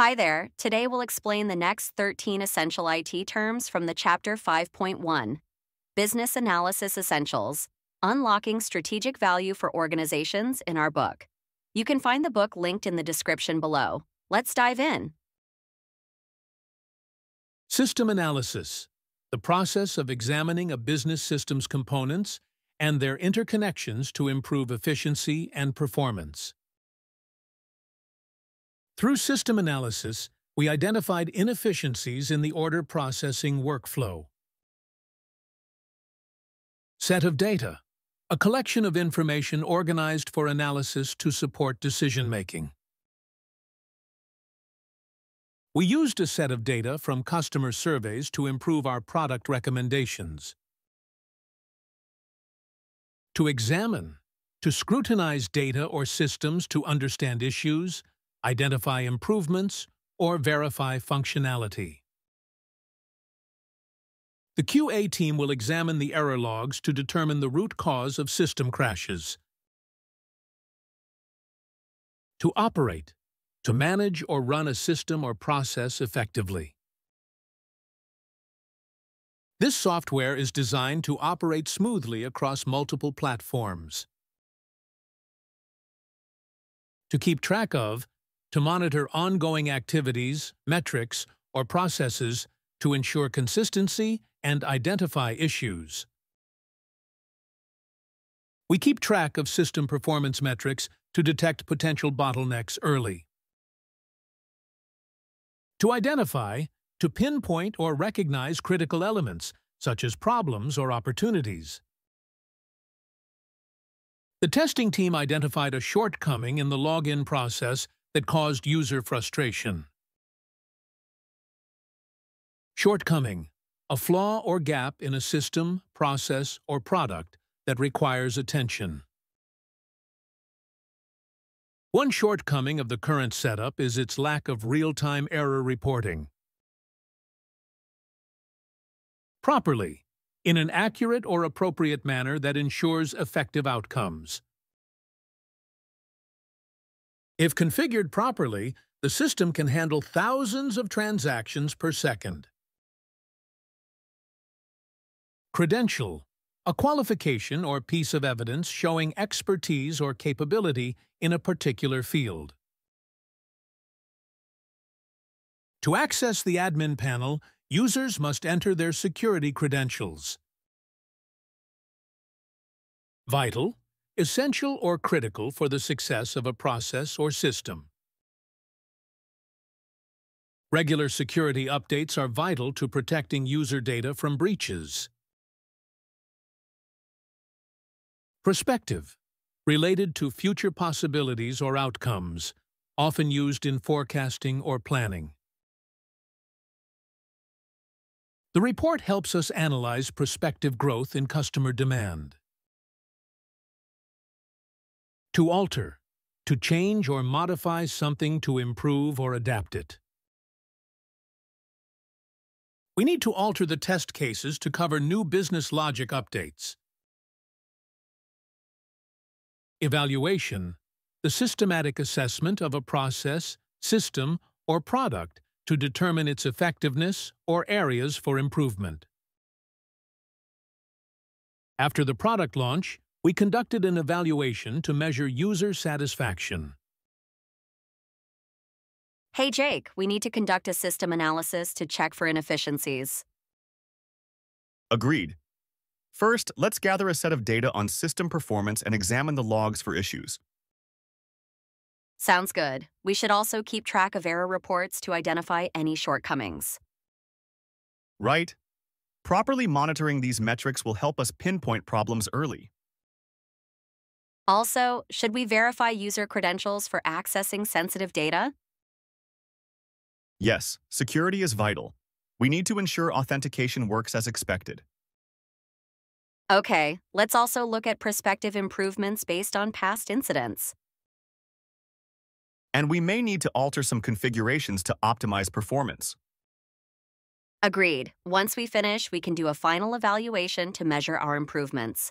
Hi there. Today we'll explain the next 13 essential IT terms from the Chapter 5.1 Business Analysis Essentials Unlocking Strategic Value for Organizations in our book. You can find the book linked in the description below. Let's dive in. System analysis, the process of examining a business system's components and their interconnections to improve efficiency and performance. Through system analysis, we identified inefficiencies in the order processing workflow. Set of data, a collection of information organized for analysis to support decision-making. We used a set of data from customer surveys to improve our product recommendations. To examine, to scrutinize data or systems to understand issues, identify improvements, or verify functionality. The QA team will examine the error logs to determine the root cause of system crashes. To operate, to manage or run a system or process effectively. This software is designed to operate smoothly across multiple platforms. To keep track of, to monitor ongoing activities, metrics, or processes to ensure consistency and identify issues. We keep track of system performance metrics to detect potential bottlenecks early. To identify, to pinpoint or recognize critical elements, such as problems or opportunities. The testing team identified a shortcoming in the login process that caused user frustration. Shortcoming, a flaw or gap in a system, process, or product that requires attention. One shortcoming of the current setup is its lack of real-time error reporting. Properly, in an accurate or appropriate manner that ensures effective outcomes. If configured properly, the system can handle thousands of transactions per second. Credential, a qualification or piece of evidence showing expertise or capability in a particular field. To access the admin panel, users must enter their security credentials. Vital, essential or critical for the success of a process or system. Regular security updates are vital to protecting user data from breaches. Prospective, related to future possibilities or outcomes, often used in forecasting or planning. The report helps us analyze prospective growth in customer demand. To alter, to change or modify something to improve or adapt it. We need to alter the test cases to cover new business logic updates. Evaluation, the systematic assessment of a process, system, or product to determine its effectiveness or areas for improvement. After the product launch, we conducted an evaluation to measure user satisfaction. Hey Jake, we need to conduct a system analysis to check for inefficiencies. Agreed. First, let's gather a set of data on system performance and examine the logs for issues. Sounds good. We should also keep track of error reports to identify any shortcomings. Right. Properly monitoring these metrics will help us pinpoint problems early. Also, should we verify user credentials for accessing sensitive data? Yes, security is vital. We need to ensure authentication works as expected. Okay, let's also look at prospective improvements based on past incidents. And we may need to alter some configurations to optimize performance. Agreed. Once we finish, we can do a final evaluation to measure our improvements.